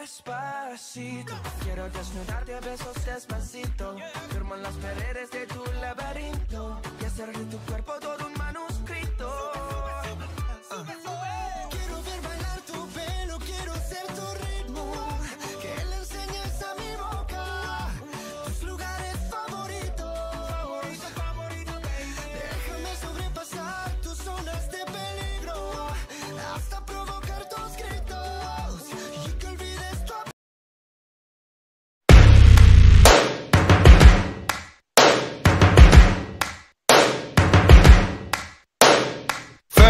Despacito, quiero desnudarte a besos despacito. Firmo las paredes de tu laberinto y hacer de tu cuerpo todo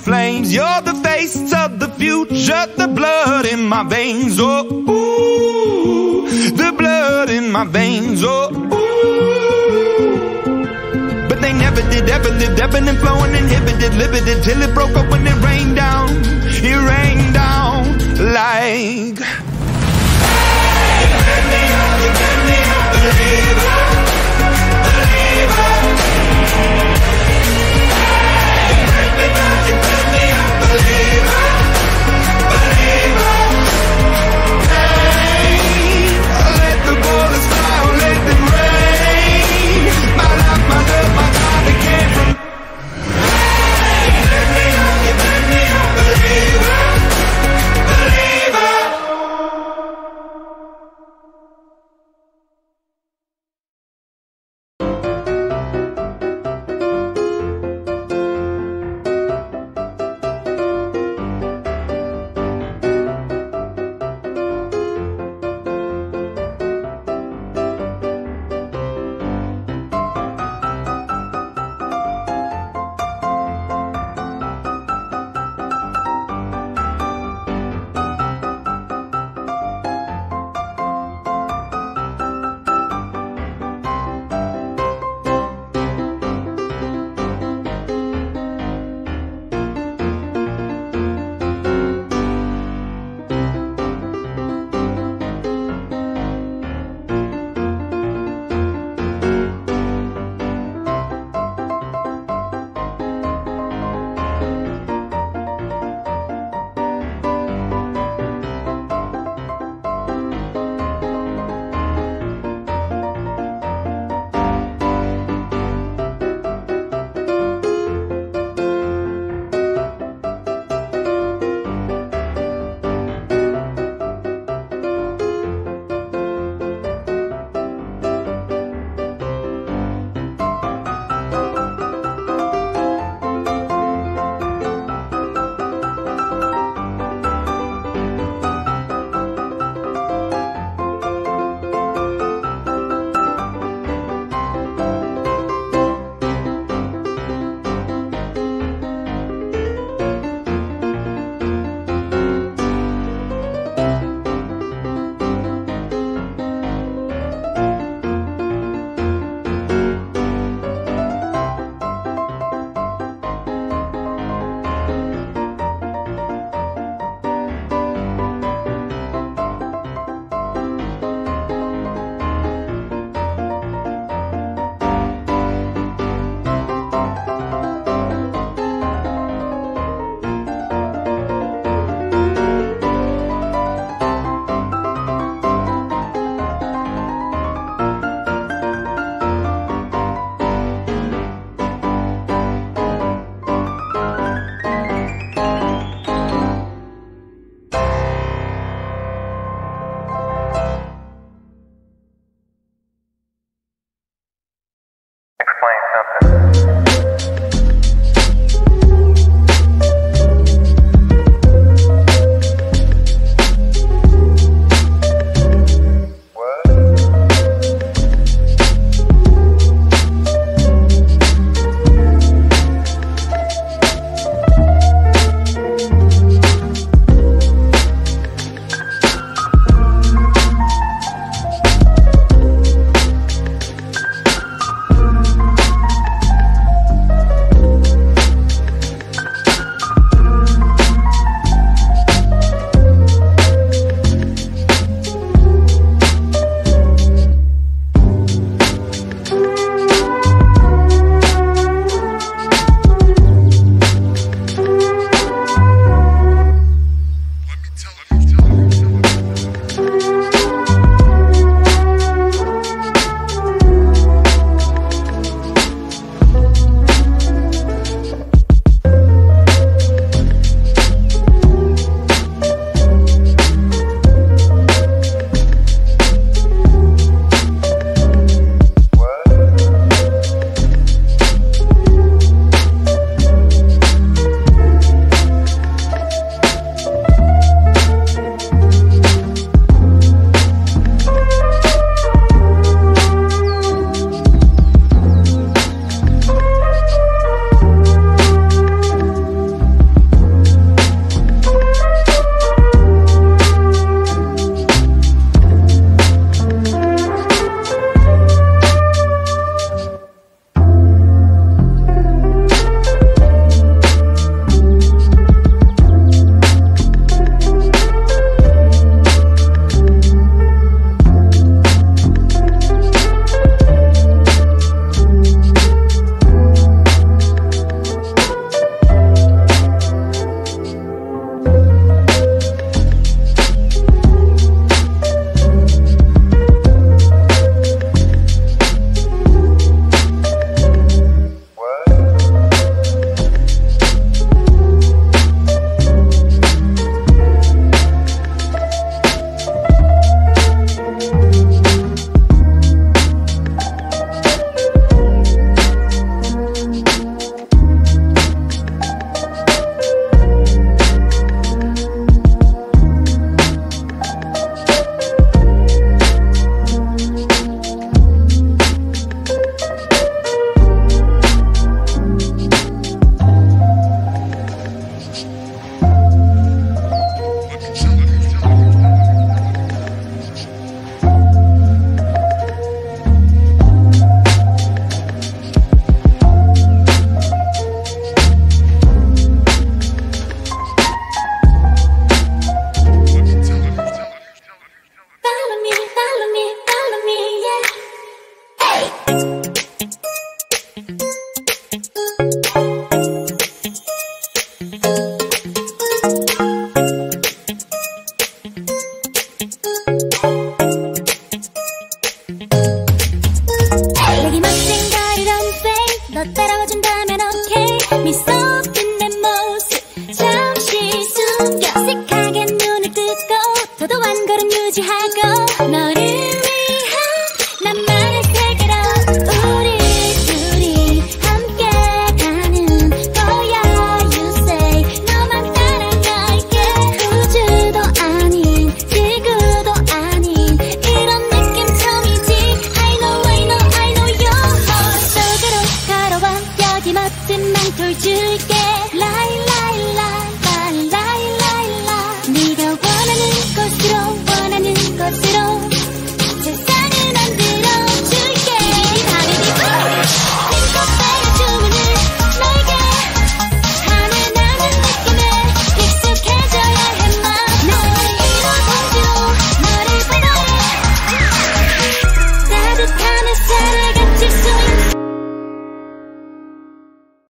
flames. You're the face of the future, the blood in my veins. Oh, ooh, the blood in my veins. Oh, ooh. But they never did, ever lived, ebbing and flowing, inhibited, limited, till it broke up when it rained down. It rained down like. Hey, bend me over, bend me over, believer, believer.